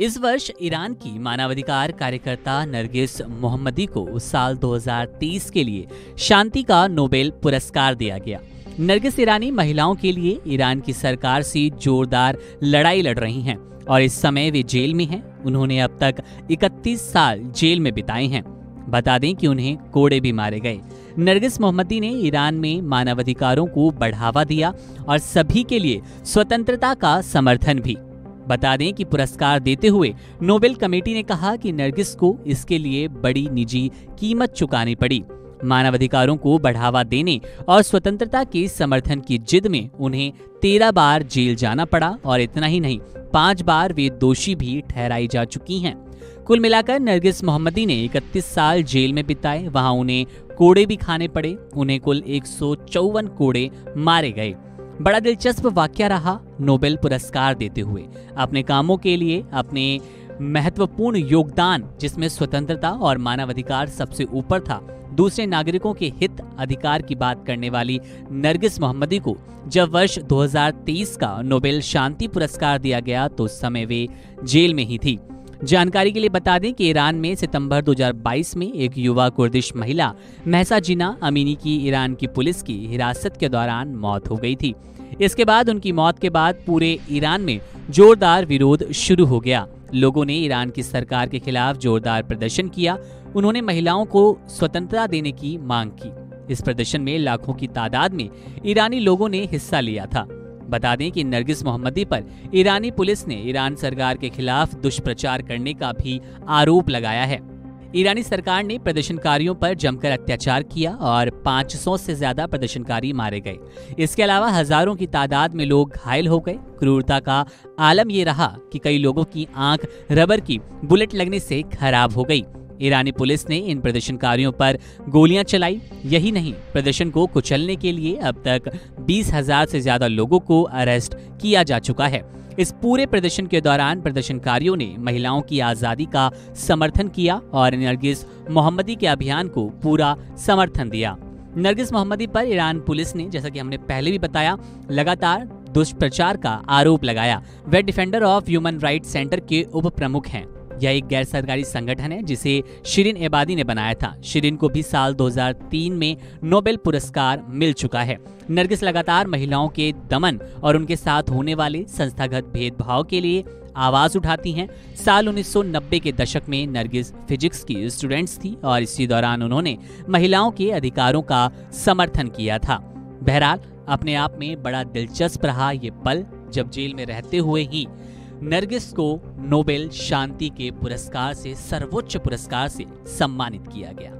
इस वर्ष ईरान की मानवाधिकार कार्यकर्ता नरगिस मोहम्मदी को साल 2023 के लिए शांति का नोबेल पुरस्कार दिया गया। नरगिस ईरानी महिलाओं के लिए ईरान की सरकार से जोरदार लड़ाई लड़ रही हैं और इस समय वे जेल में हैं। उन्होंने अब तक 31 साल जेल में बिताए हैं। बता दें कि उन्हें कोड़े भी मारे गए। नरगिस मोहम्मदी ने ईरान में मानवाधिकारों को बढ़ावा दिया और सभी के लिए स्वतंत्रता का समर्थन भी। बता दें कि पुरस्कार देते हुए नोबेल कमेटी ने कहा कि नरगिस को इसके लिए बड़ी निजी कीमत चुकानी पड़ी। मानवाधिकारों को बढ़ावा देने और स्वतंत्रता के समर्थन की जिद में उन्हें तेरह बार जेल जाना पड़ा और इतना ही नहीं, पाँच बार वे दोषी भी ठहराई जा चुकी हैं। कुल मिलाकर नरगिस मोहम्मदी ने इकतीस साल जेल में बिताए, वहाँ उन्हें कोड़े भी खाने पड़े, उन्हें कुल एक सौ चौवन कोड़े मारे गए। बड़ा दिलचस्प वाक्य रहा नोबेल पुरस्कार देते हुए। अपने कामों के लिए, अपने महत्वपूर्ण योगदान, जिसमें स्वतंत्रता और मानवाधिकार सबसे ऊपर था, दूसरे नागरिकों के हित अधिकार की बात करने वाली नरगिस मोहम्मदी को जब वर्ष 2023 का नोबेल शांति पुरस्कार दिया गया तो उस समय वे जेल में ही थी। जानकारी के लिए बता दें कि ईरान में सितंबर 2022 में एक युवा कुर्दिश महिला, महसा जिना अमीनी की ईरान की पुलिस की हिरासत के दौरान मौत हो गई थी। इसके बाद उनकी मौत के बाद पूरे ईरान में जोरदार विरोध शुरू हो गया। लोगों ने ईरान की सरकार के खिलाफ जोरदार प्रदर्शन किया। उन्होंने महिलाओं को स्वतंत्रता देने की मांग की। इस प्रदर्शन में लाखों की तादाद में ईरानी लोगों ने हिस्सा लिया था। बता दें कि नरगिस मोहम्मदी पर ईरानी पुलिस ने ईरान सरकार के खिलाफ दुष्प्रचार करने का भी आरोप लगाया है। ईरानी सरकार ने प्रदर्शनकारियों पर जमकर अत्याचार किया और 500 से ज़्यादा प्रदर्शनकारी मारे गए। इसके अलावा हज़ारों की तादाद में लोग घायल हो गए। क्रूरता का आलम ये रहा कि कई लोगों की आँख रबर की बुलेट लगने से खराब हो गई। ईरानी पुलिस ने इन प्रदर्शनकारियों पर गोलियाँ चलाई। यही नहीं, प्रदर्शन को कुचलने के लिए अब तक बीस हज़ार से ज़्यादा लोगों को अरेस्ट किया जा चुका है। इस पूरे प्रदर्शन के दौरान प्रदर्शनकारियों ने महिलाओं की आज़ादी का समर्थन किया और नरगिस मोहम्मदी के अभियान को पूरा समर्थन दिया। नरगिस मोहम्मदी पर ईरान पुलिस ने, जैसा कि हमने पहले भी बताया, लगातार दुष्प्रचार का आरोप लगाया। वे defender of human right centre के उप प्रमुख हैं। यह एक गैर सरकारी संगठन है, जिसे शिरिन एबादी ने बनाया था। शिरिन को भी साल 2003 में नोबेल पुरस्कार मिल चुका है। नरगिस लगातार महिलाओं के दमन और उनके साथ होने वाले संस्थागत भेदभाव के लिए आवाज़ उठाती हैं। साल 1990 के दशक में नरगिस फिजिक्स की स्टूडेंट्स थी और इसी दौरान उन्होंने महिलाओं के अधिकारों का समर्थन किया था। बहरहाल, अपने आप में बड़ा दिलचस्प रहा ये पल जब जेल में रहते हुए ही नरगिस को नोबेल शांति के पुरस्कार से सर्वोच्च पुरस्कार से सम्मानित किया गया।